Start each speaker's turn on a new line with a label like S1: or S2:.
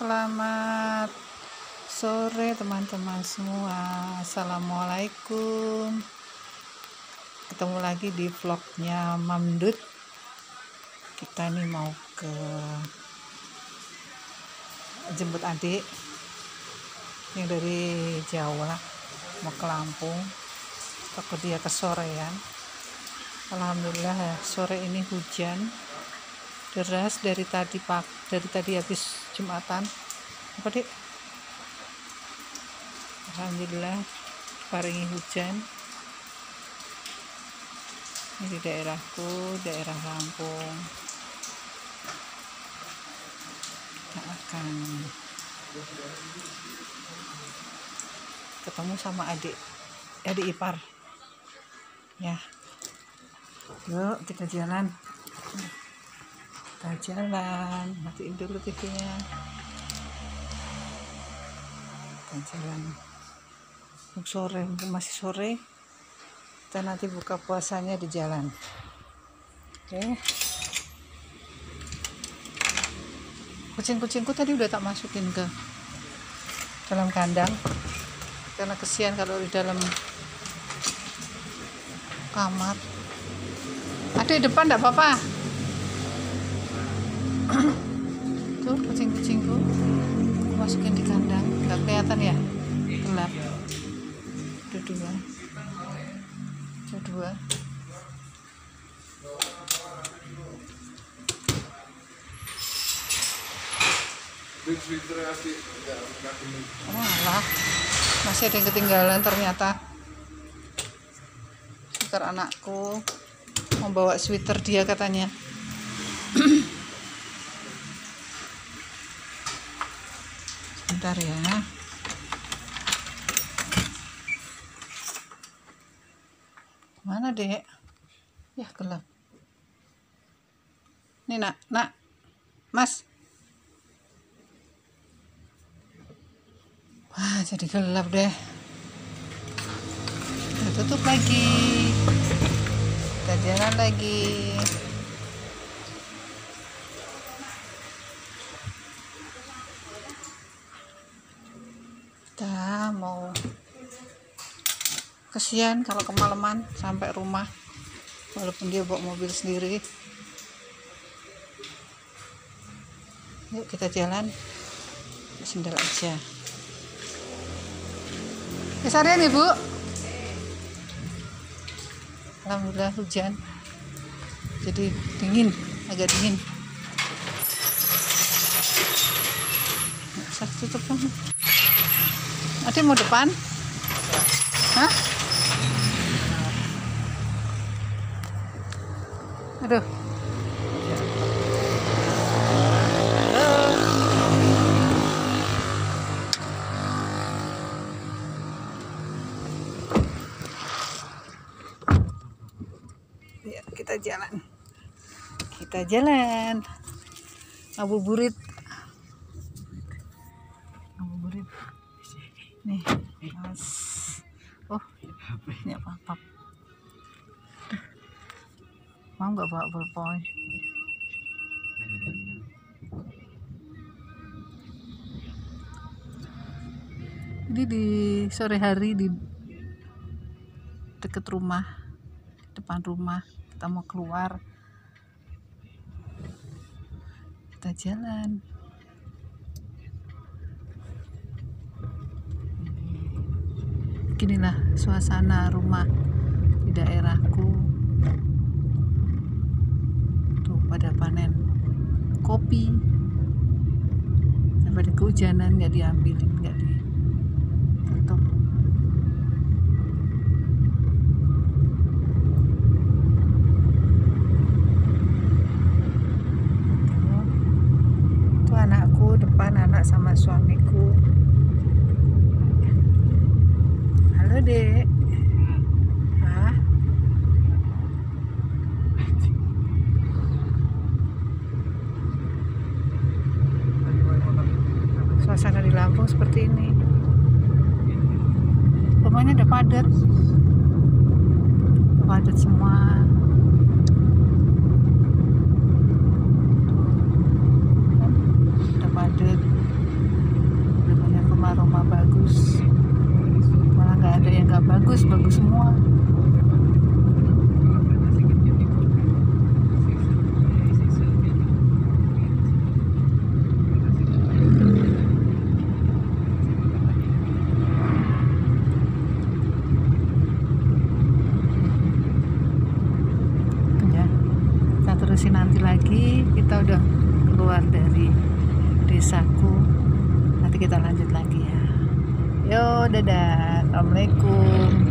S1: selamat sore teman-teman semua. Assalamualaikum. Ketemu lagi di vlognya Mamdut. Kita nih mau ke jemput adik yang dari Jawa mau ke Lampung. Takut dia kesorean. Alhamdulillah sore ini hujan deras dari tadi pak dari tadi habis jumatan. Apa dek alhamdulillah paringi hujan. Ini di daerahku daerah Lampung. Kita akan ketemu sama adik adik ipar. Ya. Yuk kita jalan kita jalan matiin dulu TV nya kita jalan. Sore masih sore kita nanti buka puasanya di jalan. Oke. Kucing-kucingku tadi udah tak masukin ke dalam kandang. Karena kesian kalau di dalam kamar. Ada di depan enggak apa-apa tuh kucing-kucingku. Masukin di kandang. Nggak kelihatan ya? Gelap. Ada dua. Ada dua. Walah, masih ada yang ketinggalan ternyata. Sweater anakku membawa sweater dia katanya. Sebentar ya. Mana dek? Ya gelap. Ini nak. Nak. Mas. Wah jadi gelap deh. Kita tutup lagi. Kita jalan lagi kesian kalau kemalaman sampai rumah walaupun dia bawa mobil sendiri. Yuk kita jalan sendal aja. Kesarian ibu Alhamdulillah hujan. Jadi dingin agak dingin. Saya tutup kan Ade mau depan? Hah? Aduh. Ya, kita jalan. Kita jalan. Ngabuburit nih mas mau nggak bawa ballpoint? Ini di sore hari di deket rumah depan rumah kita mau keluar. Kita jalan. Beginilah suasana rumah di daerahku tuh pada panen kopi daripada kehujanan nggak diambilin nggak ditutup itu anakku depan anak sama suamiku suasana di Lampung seperti ini. Rumahnya udah padat. Padat semua. Udah padat. Udah banyak rumah-rumah bagus. Malah nggak ada yang nggak bagus bagus semua. masih nanti lagi kita udah keluar dari desaku. Nanti kita lanjut lagi ya. Yo dadah. Assalamualaikum.